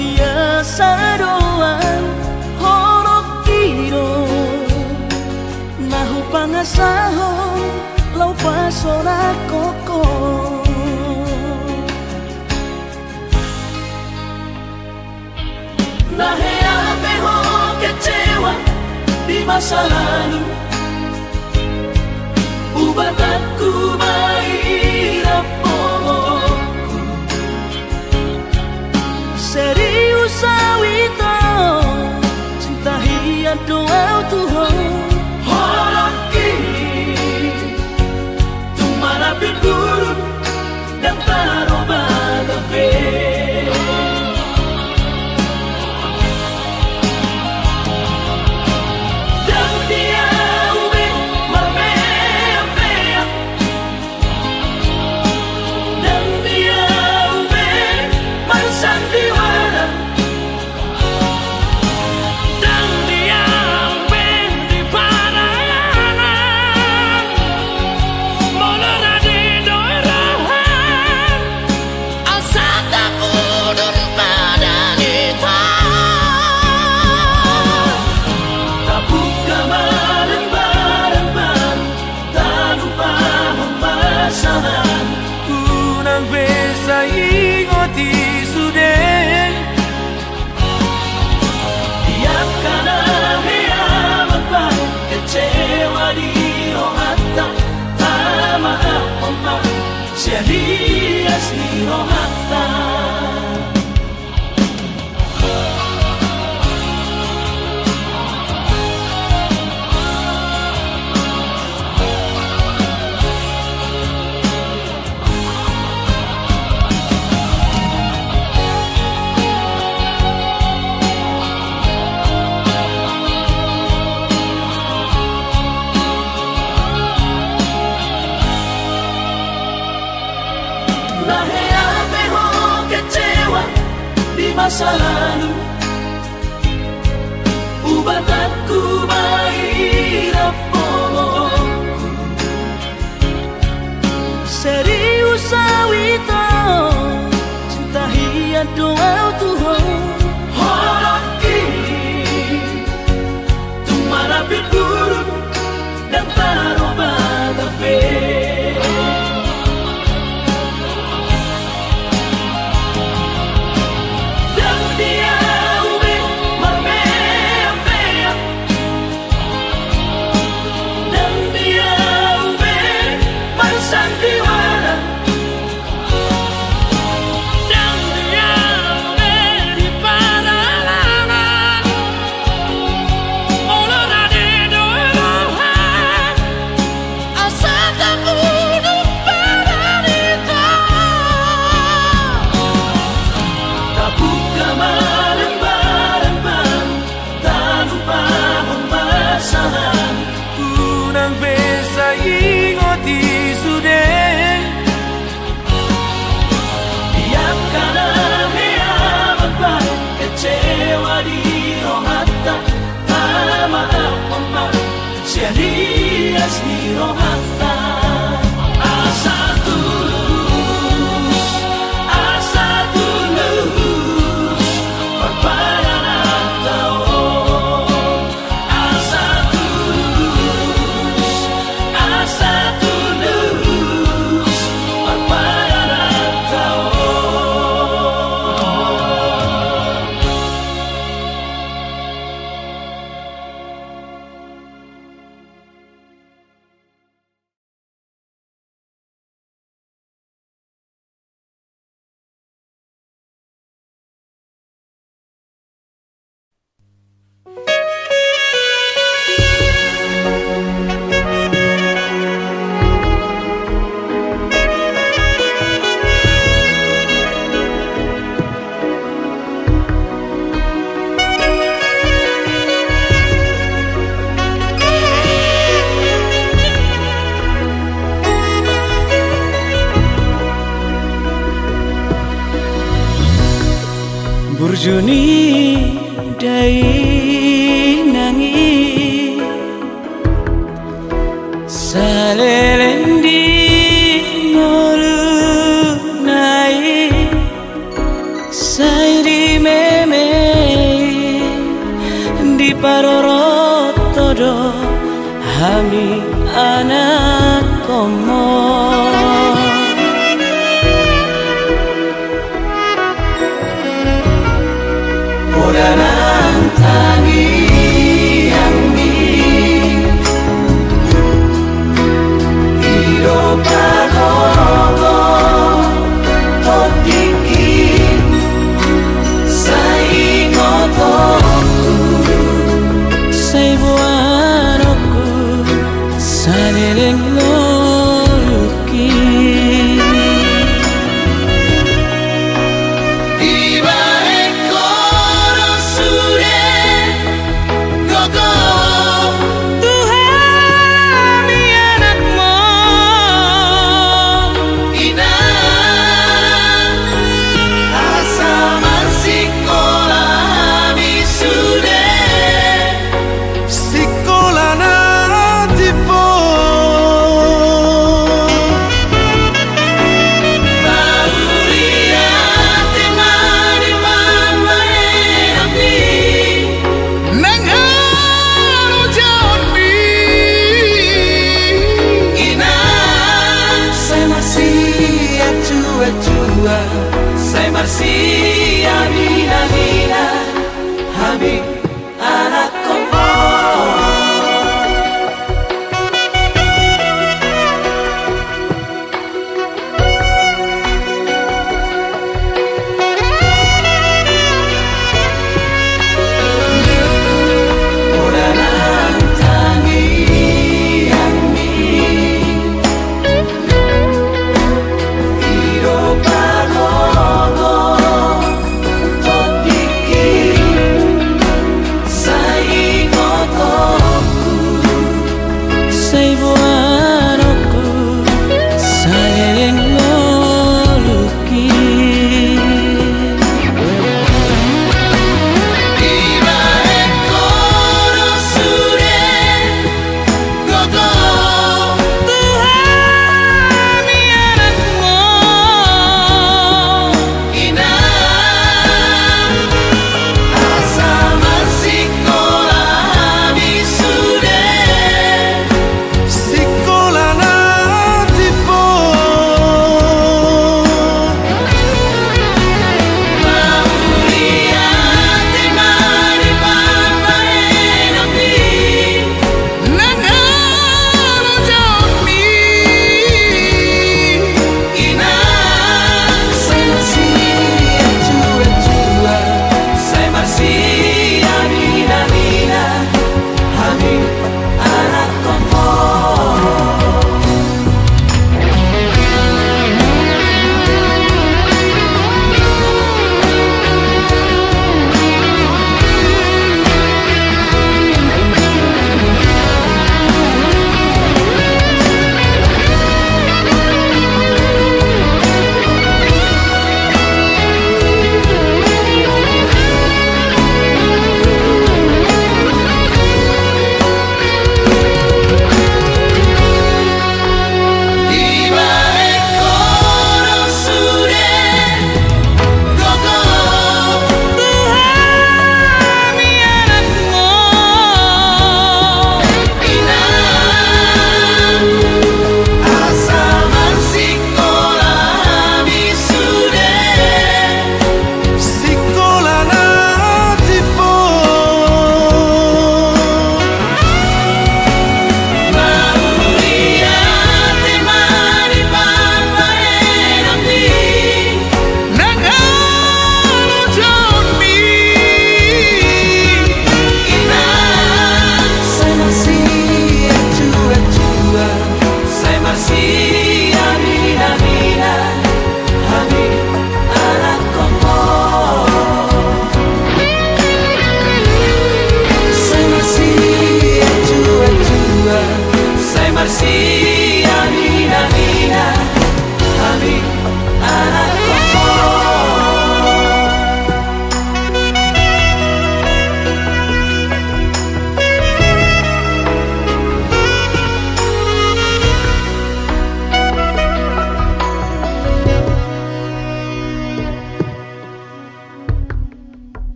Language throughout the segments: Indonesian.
biasa doang Horok kiro. Nahu pangasahon di doa Tuhan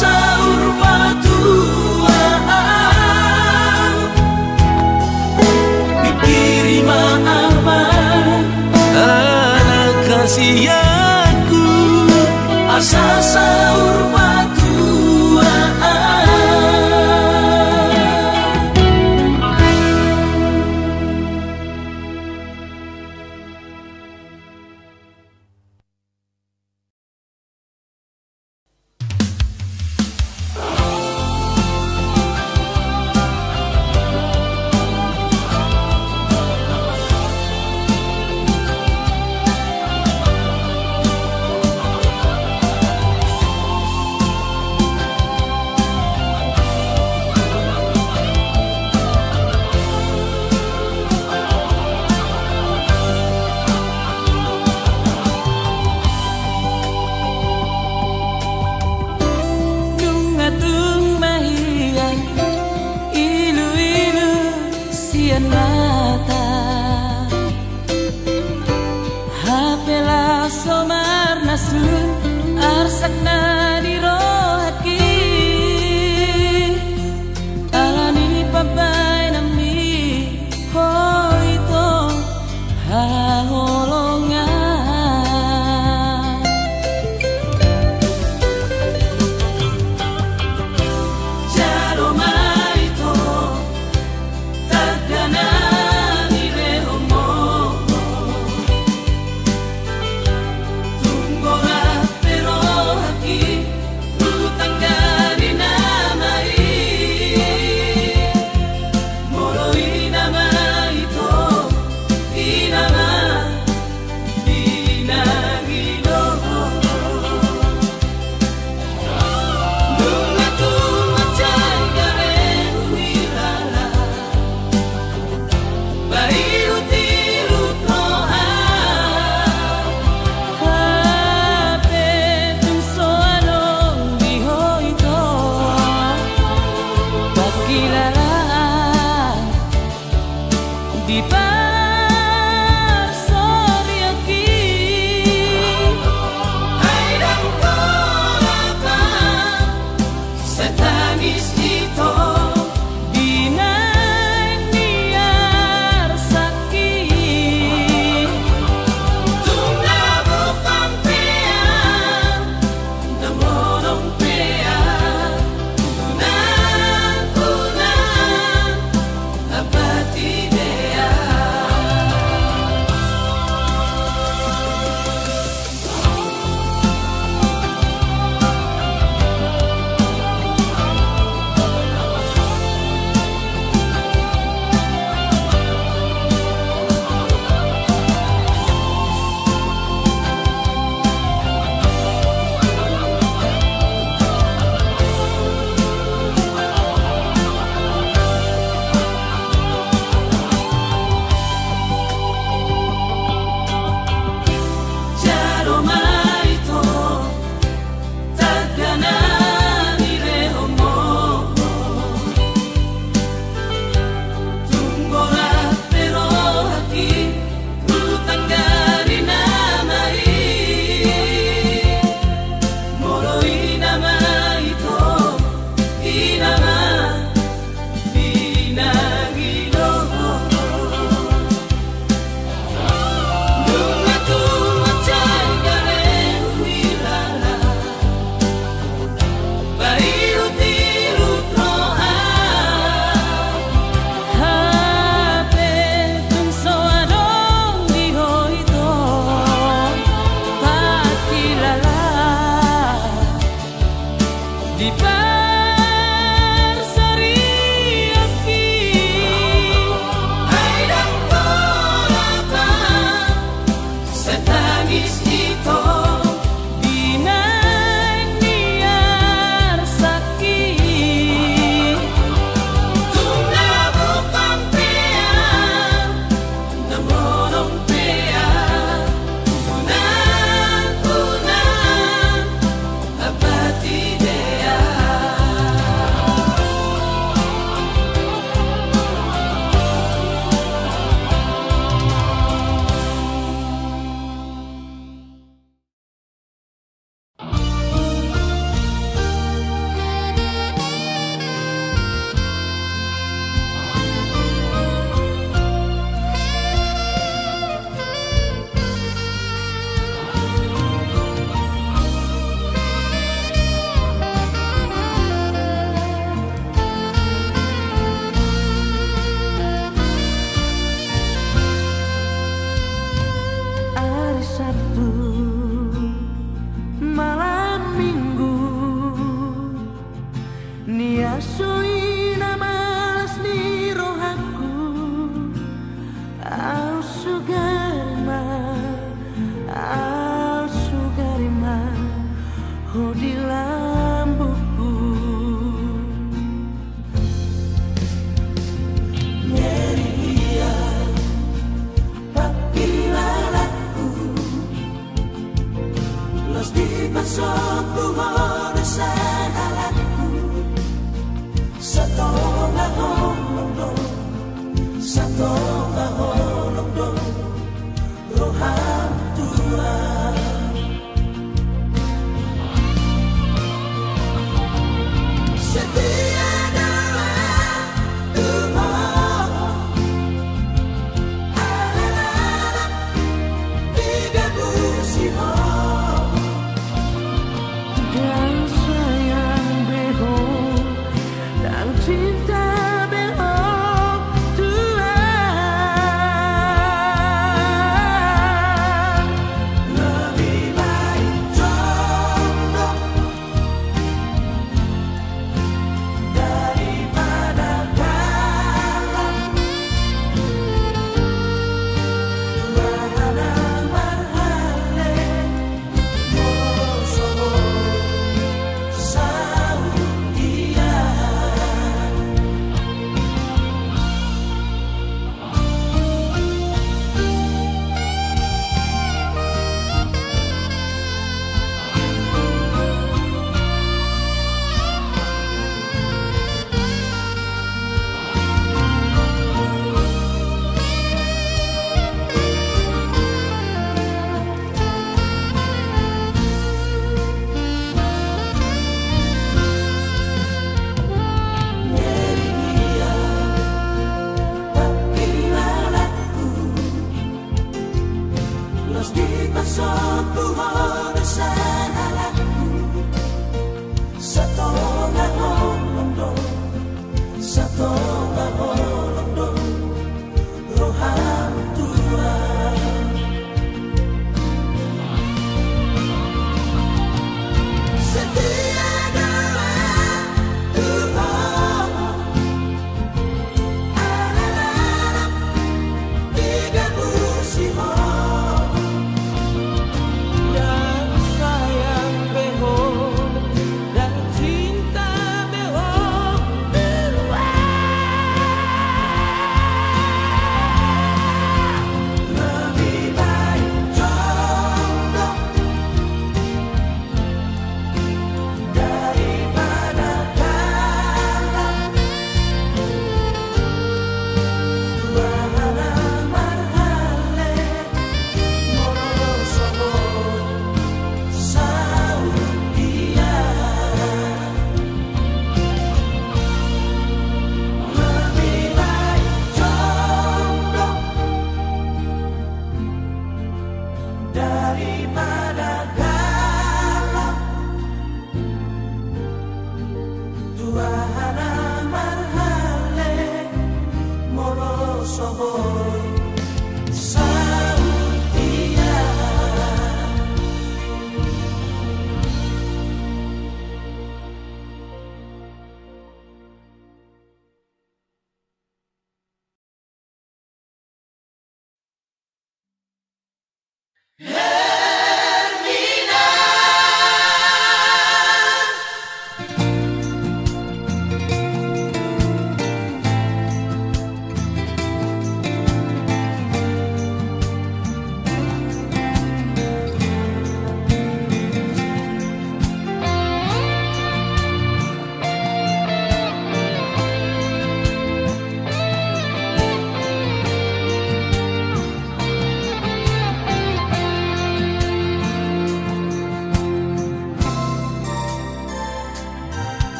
sun.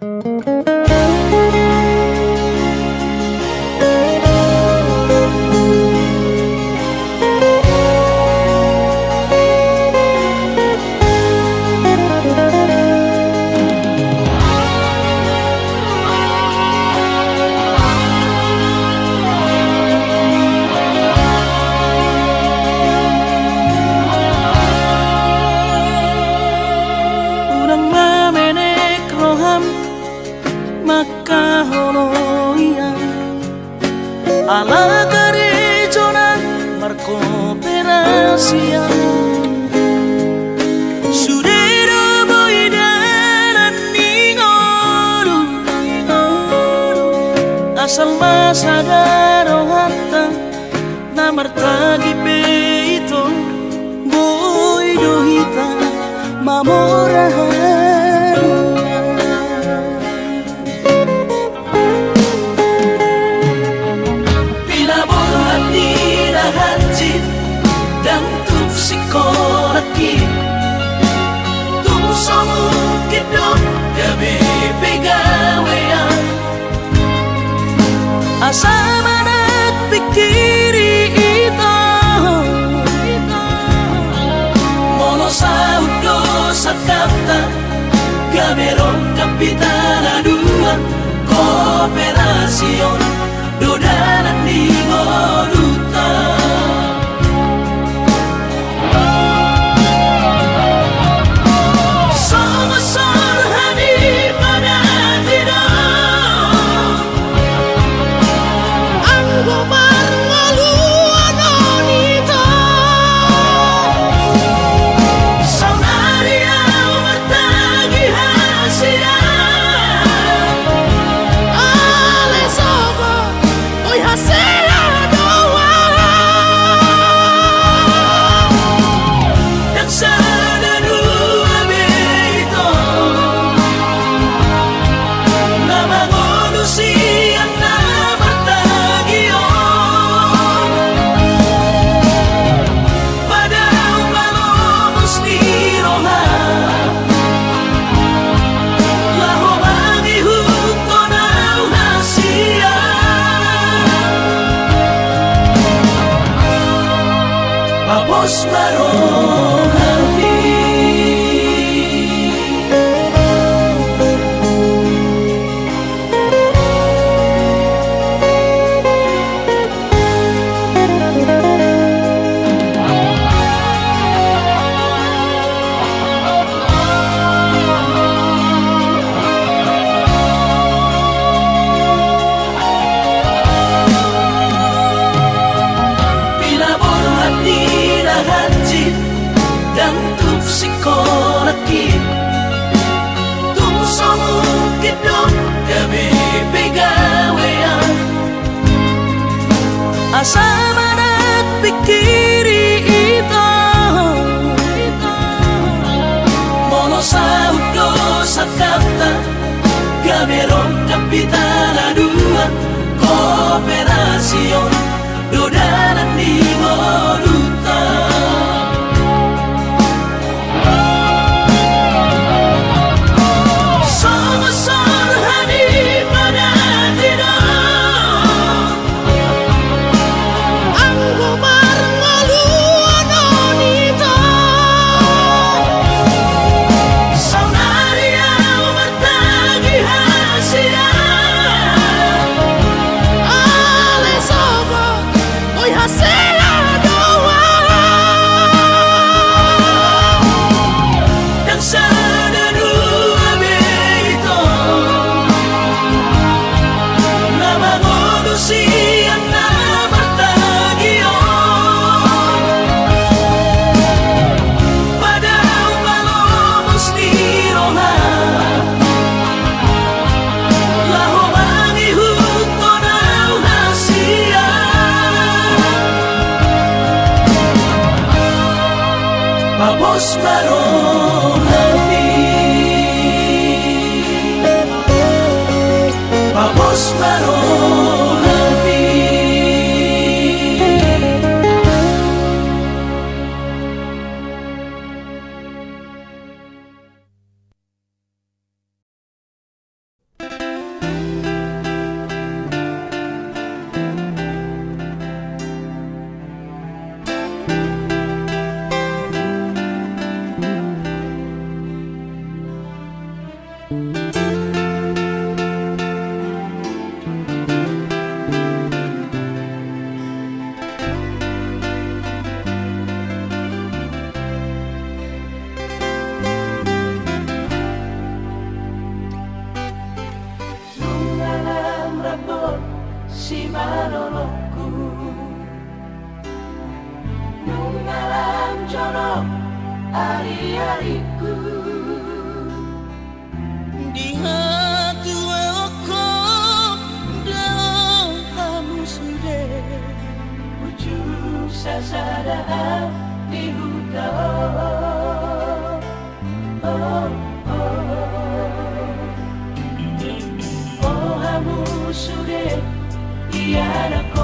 Música Capitana dua Cooperación Dodanan di modu pasar. prosperó de يا لقاء